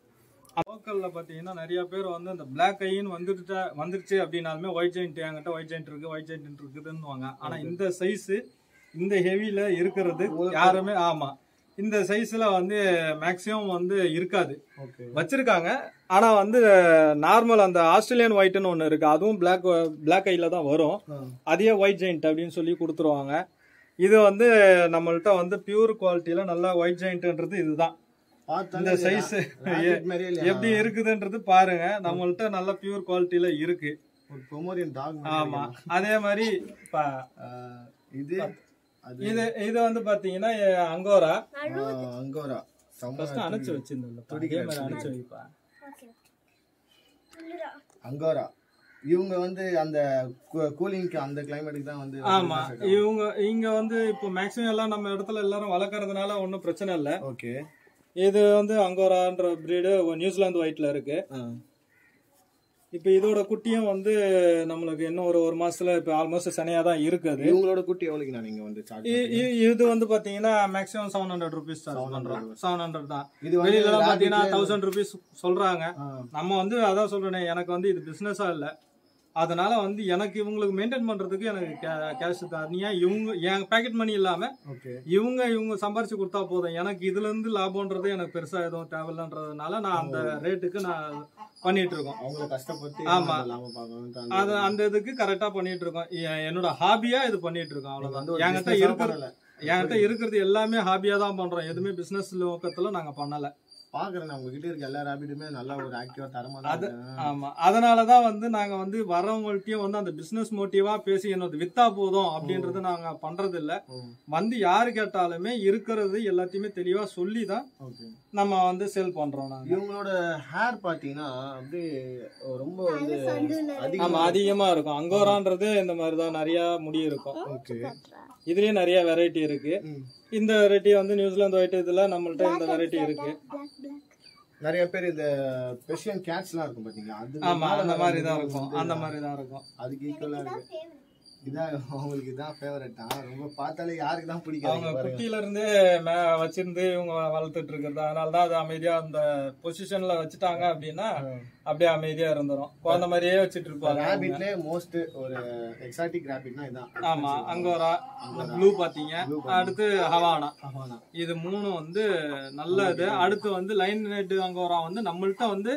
லோக்கல்ல பாத்தீங்கன்னா நிறைய பேர் வந்து இந்த பிளாக் ஐன்னு வந்துட்டு வந்துருச்சு அப்படின்னாலுமே ஒயிட் ஜெயிண்ட் என்கிட்ட ஒயிட் ஜெயிண்ட் இருக்கு ஒயிட் ஜெயிண்ட் இருக்குதுன்னுவாங்க. ஆனா இந்த சைஸ் இந்த ஹெவில இருக்கிறது யாருமே ஆமா. இந்த சைஸ்ல வந்து மேக்சிமம் வந்து இருக்காது. வச்சிருக்காங்க. ஆனா வந்து நார்மல் அந்த ஆஸ்திரேலியன் ஒயிட்னு ஒன்னு இருக்கு. அதுவும் பிளாக் பிளாக் ஐல தான் வரும். அதே ஒயிட் ஜெயிண்ட் அப்படின்னு சொல்லி கொடுத்துருவாங்க. இது வந்து நம்மள்ட்ட வந்து பியூர் குவாலிட்டியில நல்லா ஒயிட் ஜெயிண்ட்ன்றது இதுதான். இந்த சைஸ் எப்படி இருக்குதுன்றது பாருங்க. நம்மள்ட்ட நல்ல பியூர் குவாலிட்டியில இருக்கு. ஒரு பொமோரியன் டாக் ஆமா. அதே மாதிரி ப- இது இது இது வந்து பாத்தீங்கன்னா அங்கோரா. அங்கோரா. செம்ம ஃபர்ஸ்ட் அணைச்சு வச்சிருந்தோம்ல அணைச்சு. வைப்பா. அங்கோரா. இவங்க வந்து அந்த கூலிங்க்கு அந்த கிளைமேட்டுக்கு தான் வந்து ஆமா. இவங்க இங்க வந்து இப்போ மேக்ஸிமம் எல்லாம் நம்ம இடத்துல எல்லாரும் வளர்க்கறதுனால ஒன்றும் பிரச்சனை இல்லை. ஓகே இது வந்து அங்கோரான்ற பிரீடு நியூசிலாந்து ஒயிட்ல இருக்கு. இப்போ இதோட குட்டியும் வந்து நம்மளுக்கு இன்னும் ஒரு ஒரு மாசத்துல இப்போ ஆல்மோஸ்ட் சனையா தான் இருக்குது. இவங்களோட குட்டி எவ்வளவுக்கு நான் நீங்க வந்து இது வந்து பாத்தீங்கன்னா maximum seven hundred rupees charge பண்றோம். செவன் ஹண்ட்ரட் தான். இது வந்து வெளியில எல்லாம் பாத்தீங்கன்னா தௌசண்ட் ருபீஸ் சொல்றாங்க. நம்ம வந்து அதான் சொல்றேனே எனக்கு வந்து இது பிசினஸா இல்ல. அதனால வந்து எனக்கு இவங்களுக்கு மெயின்டைன் பண்றதுக்கு எனக்கு கேஷ் தனியா இவங்க என் பேக்கெட் மணி இல்லாம இவங்க இவங்க சம்பாரிச்சு கொடுத்தா போதும். எனக்கு இதுல இருந்து லாபம்ன்றது எனக்கு பெருசா எதுவும் தேவையில்லைன்றதுனால நான் அந்த ரேட்டுக்கு நான் பண்ணிட்டு இருக்கோம். அவங்கள கஷ்டப்பட்டு ஆமா. அது அந்த இதுக்கு கரெக்டா பண்ணிட்டு இருக்கோம். என்னோட ஹாபியா இது பண்ணிட்டு இருக்கோம். அவ்வளவுதான். என்கிட்ட இருக்கிறது என்கிட்ட இருக்கிறது எல்லாமே ஹாபியா தான் பண்றோம். எதுவுமே பிசினஸ் நோக்கத்துல நாங்க பண்ணல. பாக்குறேன் உங்க கிட்ட இருக்க எல்லா ரேபிட்டுமே நல்லா ஒரு ஆக்டிவா தரமா அது-. ஆமா. அதனாலதான் வந்து நாங்க வந்து வரவங்கள்ட்டயும் வந்து அந்த பிசினஸ் மோட்டிவா பேசி என்னது வித்தா போதும் அப்படின்றது நாங்க பண்றது இல்ல வந்து யாரு கேட்டாலுமே இருக்கிறது எல்லாத்தையுமே தெளிவா சொல்லி தான் நம்ம வந்து சேல் பண்றோம் நாங்க. இவங்களோட ஹேர் பாத்தீங்கன்னா அப்படியே ரொம்ப வந்து அதிகமா இருக்கும். அங்கோரான்றது இந்த மாதிரிதான் நிறைய முடி இருக்கும். ஓகே. இதுலயே நிறைய வெரைட்டி இருக்கு. இந்த வெரைட்டி வந்து நியூசிலாந்து ஒயிட் இதுல நம்மள்ட்ட இந்த வெரைட்டி இருக்கு. நிறைய பேர் இந்த பெர்ஷியன் கேட்ஸ் எல்லாம் இருக்கும் பாத்தீங்களா? அது ஆமா அந்த மாதிரி தான் இருக்கும். அந்த மாதிரி தான் இருக்கும். அதுக்கு ஈக்குவலா இருக்கு. இதான் அவங்களுக்கு இதான் ஃபேவரட்டா ரொம்ப பார்த்தாலே யாருக்கு தான் பிடிக்காது அவங்க குட்டியில இருந்தே மே- வச்சிருந்து இவங்க வளர்த்துட்டு இருக்கிறது. அதனால தான் அது அமைதியா அந்த பொசிஷன்ல வச்சுட்டாங்க அப்படின்னா அப்படியே அமைதியா இருந்துரும். குழந்தை மாதிரியே வச்சிட்டு இருப்பாங்க ரேபிட்ல மோஸ்ட் ஒரு எக்ஸாட்டிக் ரேபிட்னா இதான். ஆமா அங்கோரா ப்ளூ பாத்தீங்க அடுத்து ஹவானா. ஆமாண்ணா இது மூணு வந்து நல்ல இது. அடுத்து வந்து லைன் நெட் அங்கோரா வந்து நம்மள்ட்ட வந்து.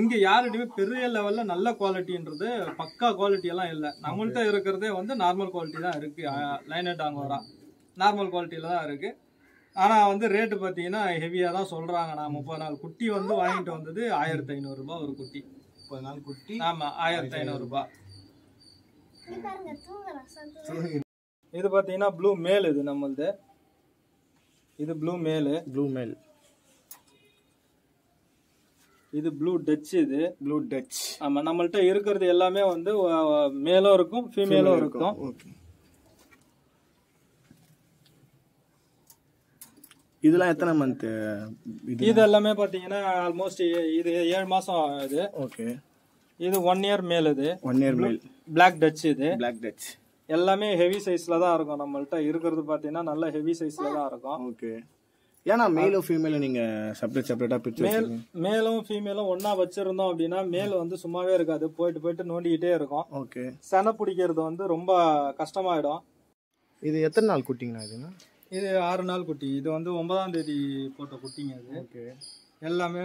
இங்க யாருடையுமே பெரிய லெவல்ல நல்ல குவாலிட்டின்றது பக்கா குவாலிட்டி எல்லாம் இல்ல. நம்மள்ட்ட இருக்கிறதே வந்து நார்மல் குவாலிட்டி தான் இருக்கு. லைன் நெட் அங்கோரா நார்மல் குவாலிட்டியில தான் இருக்கு. ஆனா வந்து ரேட்டு பாத்தீங்கன்னா ஹெவியா தான் சொல்றாங்க நான் முப்பது நாள் குட்டி வந்து வாங்கிட்டு வந்தது ஆயிரத்தி ஐநூறு ரூபாய் ஒரு குட்டி. முப்பது நாள் குட்டி. ஆமா ஆயிரத்தி ஐநூறு ரூபாய் இது பாத்தீங்கன்னா ப்ளூ மேல் இது நம்மளது. இது ப்ளூ மேலு ப்ளூ மேல் இது ப்ளூ டச் இது. ப்ளூ டச் ஆமா நம்மள்ட்ட இருக்கிறது எல்லாமே வந்து மேலும் இருக்கும் ஃபீமேலும் இருக்கும். ஓகே இதெல்லாம் எத்தனை மந்த் இது? எல்லாமே பாத்தீங்கன்னா ஆல்மோஸ்ட் இது ஏழு மாசம் இது ஓகே. இது ஒன் இயர் மேல் இது. ஒன் இயர் மேல். Black டச் இது. பிளாக் டச் எல்லாமே ஹெவி சைஸ்ல தான் இருக்கும் நம்மள்ட்ட. இருக்கிறது பாத்தீங்கன்னா நல்ல ஹெவி சைஸ்ல தான் இருக்கும். ஓகே. ஏன்னா மேலும் ஃபீமேலும் நீங்க செப்பரேட் செப்பரேட்டா பிரிச்சு மேல் மேலும் ஃபீமேலும் ஒண்ணா வச்சிருந்தோம் அப்படின்னா மேல் வந்து சும்மாவே இருக்காது. போயிட்டு போயிட்டு நோண்டிக்கிட்டே இருக்கும். ஓகே. செனை பிடிக்கிறது வந்து ரொம்ப கஷ்டமாயிடும். இது எத்தனை நாள் குட்டிங்கண்ணா இதுனா இது ஆறு நாள் குட்டி. இது வந்து ஒன்பதாம் தேதி போட்ட குட்டிங்க அது ஓகே. எல்லாமே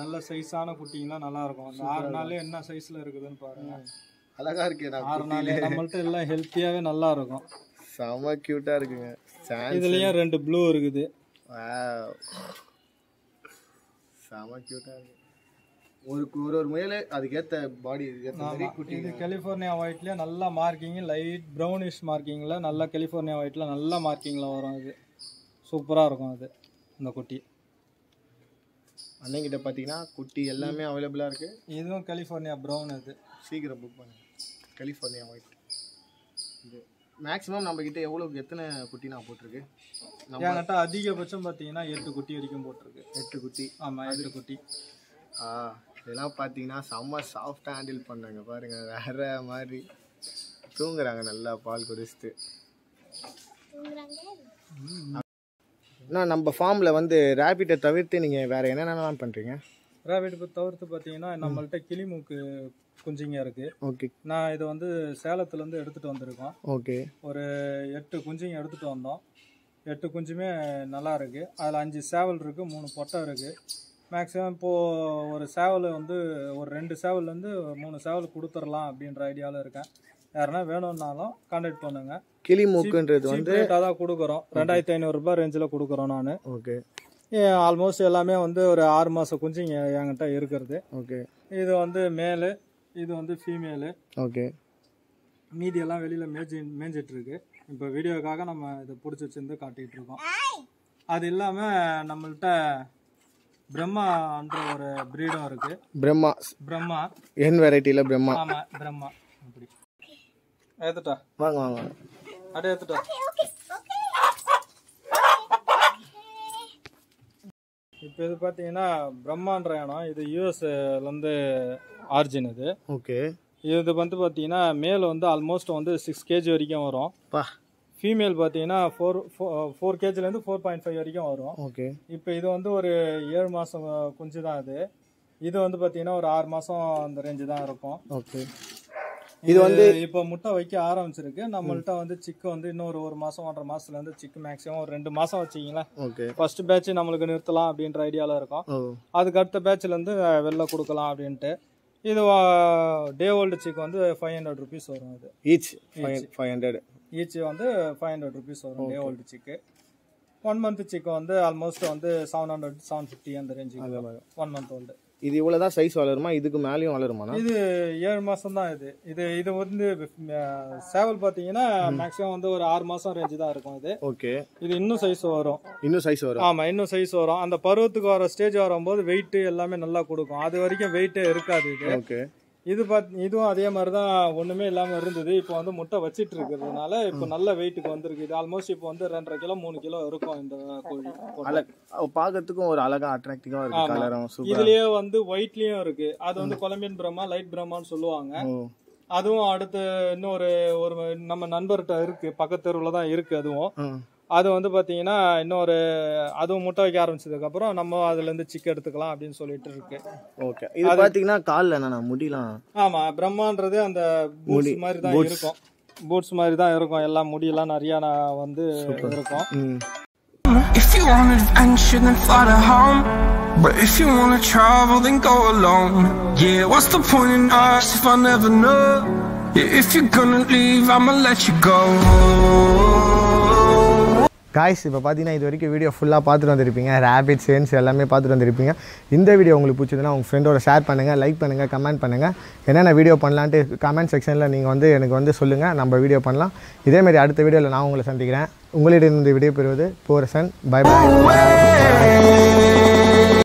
நல்ல சைஸான குட்டிங்கலாம் நல்லா இருக்கும் அந்த ஆறு நாள்ல என்ன சைஸ்ல இருக்குதுன்னு பாருங்க. அழகா இருக்கு நான் ஆறு நாள் நம்மள்ட்ட எல்லாம் ஹெல்த்தியாவே நல்லா இருக்கும் செம கியூட்டா இருக்குங்க. இதுலயும் ரெண்டு ப்ளூ இருக்குது. செம கியூட்டா இருக்கு. ஒரு ஒரு ஒரு முயல் அதுக்கேத்த பாடி இது கலிஃபோர்னியா ஒயிட்லயே நல்லா மார்க்கிங் லைட் ப்ரௌனிஷ் மார்க்கிங்ல நல்லா கலிஃபோர்னியா ஒயிட்ல நல்ல மார்க்கிங்ல வரும் இது சூப்பரா இருக்கும் அது இந்த குட்டி. அண்ணங்கிட்ட பார்த்தீங்கன்னா குட்டி எல்லாமே அவைலபிளாக இருக்கு. இதுவும் கலிஃபோர்னியா ப்ரௌன் இது சீக்கிரம் புக் பண்ணுங்க கலிஃபோர்னியா ஒயிட் இது மேக்ஸிமம் நம்ம கிட்ட எவ்வளோ எத்தனை குட்டி நான் போட்டிருக்கு என்கிட்ட அதிகபட்சம் பார்த்தீங்கன்னா எட்டு குட்டி வரைக்கும் போட்டிருக்கு. எட்டு குட்டி. ஆமா எட்டு குட்டி. ஆ. இதெல்லாம் பார்த்தீங்கன்னா செம்ம சாஃப்டாக ஹேண்டில் பண்ணாங்க பாருங்க. வேற மாதிரி. தூங்குறாங்க நல்லா பால் குடிச்சிட்டு. அண்ணா நம்ம ஃபார்மில் வந்து ரேபிட்டை தவிர்த்து நீங்கள் வேறு என்னென்னலாம் பண்ணுறீங்க ரேபிட் தவிர்த்து பார்த்தீங்கன்னா நம்மள்ட்ட கிளிமூக்கு குஞ்சிங்க இருக்கு. ஓகே. நான் இதை வந்து சேலத்துல இருந்து எடுத்துட்டு வந்திருக்கோம். ஓகே. ஒரு எட்டு குஞ்சுங்க எடுத்துட்டு வந்தோம். எட்டு குஞ்சுமே நல்லா இருக்கு. அதில் அஞ்சு சேவல் இருக்கு மூணு பொட்டை இருக்கு. மேக்ஸிமம் இப்போ ஒரு சேவல் வந்து ஒரு ரெண்டு சேவல்லேருந்து மூணு சேவல் கொடுத்துடலாம் அப்படின்ற ஐடியாவில் இருக்கேன். யாருன்னா வேணும்னாலும் கான்டாக்ட் பண்ணுங்க. கிளி மூக்குன்றது வந்து ரேட்டாக தான் கொடுக்குறோம். ரெண்டாயிரத்தி ஐநூறுரூபா ரேஞ்சில் கொடுக்குறோம் நான். ஓகே. ஆல்மோஸ்ட் எல்லாமே வந்து ஒரு ஆறு மாதம் குஞ்சுங்க என்கிட்ட இருக்கிறது. ஓகே. இது வந்து மேலு இது வந்து ஃபீமேலு ஓகே. மீதி எல்லாம் வெளியில் மேய்ச்சி மேய்ஞ்சிட்டு இருக்கு இப்போ வீடியோக்காக நம்ம இதை பிடிச்சி வச்சிருந்து காட்டிட்டு இருக்கோம். அது இல்லாமல் நம்மள்ட்ட பிரம்மான்ற ஒரு பிரீடும் இருக்கு. பிரம்மா. பிரம்மா. என் வெரைட்டியில் பிரம்மா. ஆமா பிரம்மா. அப்படி. ஏத்துட்டா வாங்க வாங்க அடே ஏத்துட்டா இப்போ இது பார்த்தீங்கன்னா பிரம்மான்ற இனம். இது யூஎஸ்லேருந்து ஆர்ஜின் இது. ஓகே இது வந்து பார்த்தீங்கன்னா மேல் வந்து ஆல்மோஸ்ட் வந்து சிக்ஸ் கேஜி வரைக்கும் வரும். பா. ஃபீமேல் பார்த்தீங்கன்னா ஃபோர் ஃபோர் கேஜிலேருந்து ஃபோர் பாயிண்ட் ஃபைவ் வரைக்கும் வரும். ஓகே இப்போ இது வந்து ஒரு ஏழு மாதம் குஞ்சு தான் இது இது வந்து பார்த்தீங்கன்னா ஒரு ஆறு மாதம் அந்த ரேஞ்சு தான் இருக்கும். ஓகே இது வந்து இப்போ முட்டை வைக்க ஆரம்பிச்சிருக்கு. நம்மள்ட்ட வந்து சிக்கு வந்து இன்னொரு ஒரு மாதம் ஒன்றரை மாசத்துல இருந்து சிக்கு மேக்ஸிமம் ஒரு ரெண்டு மாதம் வச்சிங்களேன் ஓகே ஃபர்ஸ்ட் பேட்ச் நம்மளுக்கு நிறுத்தலாம் அப்படின்ற ஐடியாவில் இருக்கும். அதுக்கு அடுத்த பேட்ச்லேருந்து வெளில கொடுக்கலாம் அப்படின்ட்டு. இது டே ஓல்டு சிக்கு வந்து ஃபைவ் ஹண்ட்ரட் ருபீஸ் வரும் அது. ஈச் ஃபைவ் ஹண்ட்ரட் ஈச் வந்து ஃபைவ் ஹண்ட்ரட் ருபீஸ் வரும் day old chick one month chick வந்து ஆல்மோஸ்ட் வந்து செவன் ஹண்ட்ரட் செவன் ஃபிஃப்டி அந்த ரேஞ்சுக்கு ஒன் மந்த் ஓல்டு இது இவ்வளோ தான் சைஸ் வளருமா? இதுக்கு மேலேயும் வளருமாண்ணா? இது ஏழு மாசம் தான் இது. இது இது வந்து சேவல் பார்த்தீங்கன்னா மேக்ஸிமம் வந்து ஒரு ஆறு மாசம் ரேஞ்சு தான் இருக்கும் இது. ஓகே இது இன்னும் சைஸ் வரும். இன்னும் சைஸ் வரும். ஆமா இன்னும் சைஸ் வரும். அந்த பருவத்துக்கு வர ஸ்டேஜ் வரும்போது வெயிட் எல்லாமே நல்லா கொடுக்கும். அது வரைக்கும் வெயிட்டே இருக்காது இது. ஓகே இது பாத் இதுவும் அதே மாதிரி தான் ஒண்ணுமே இல்லாம இருந்தது. இப்போ வந்து முட்டை வச்சிட்டு இருக்கிறதுனால இப்போ நல்ல வெயிட்டுக்கு வந்திருக்கு. இது ஆல்மோஸ்ட் இப்போ வந்து ரெண்டரை கிலோ மூணு கிலோ இருக்கும் இந்த கோழி பார்க்கறதுக்கும் ஒரு அழகா அட்ராக்டிவா இருக்கு. கலரும் இதுலயே வந்து ஒயிட்லயும் இருக்கு. அது வந்து கொலம்பியன் பிரம்மா லைட் பிரம்மான்னு சொல்லுவாங்க. அதுவும் அடுத்து இன்னொரு ஒரு நம்ம நண்பர்கிட்ட இருக்கு. பக்கத்து தெருவில் தான் இருக்கு அதுவும். அது வந்து பாத்தீங்கன்னா இன்னொரு அதுவும் முட்டை வைக்க ஆரம்பிச்சதுக்கு அப்புறம் நம்ம அதுல இருந்து சிக்கு எடுத்துக்கலாம் அப்படின்னு சொல்லிட்டு இருக்கு. ஓகே இது பாத்தீங்கன்னா கால்ல என்னண்ணா முடியலாம் ஆமா பிரம்மான்றது அந்த பூட்ஸ் மாதிரி தான் இருக்கும். பூட்ஸ் மாதிரி தான் இருக்கும். எல்லாம் முடியெல்லாம் நிறைய நான் வந்து இருக்கும். ம். If you want adventure, then fly to home. But if you wanna travel, then go alone. Yeah, what's the point in us if I never know? Yeah, if you're gonna leave, I'ma let you go. Guys இப்போ பார்த்தீங்கன்னா இது வரைக்கும் video ஃபுல்லாக பார்த்துட்டு வந்திருப்பீங்க. Rapid sense எல்லாமே பார்த்துட்டு வந்திருப்பீங்க. இந்த வீடியோ உங்களுக்கு பிடிச்சதுன்னா உங்கள் ஃப்ரெண்டோட ஷேர் பண்ணுங்கள் லைக் பண்ணுங்கள் கமெண்ட் பண்ணுங்கள் என்னென்ன வீடியோ பண்ணலான்ட்டு கமெண்ட் செக்ஷனில் நீங்கள் வந்து எனக்கு வந்து சொல்லுங்கள் நம்ம வீடியோ பண்ணலாம். இதேமாரி அடுத்த வீடியோவில் நான் உங்களை சந்திக்கிறேன். உங்களிடம் இந்த வீடியோ பெறுவது போரசன் பை பாய்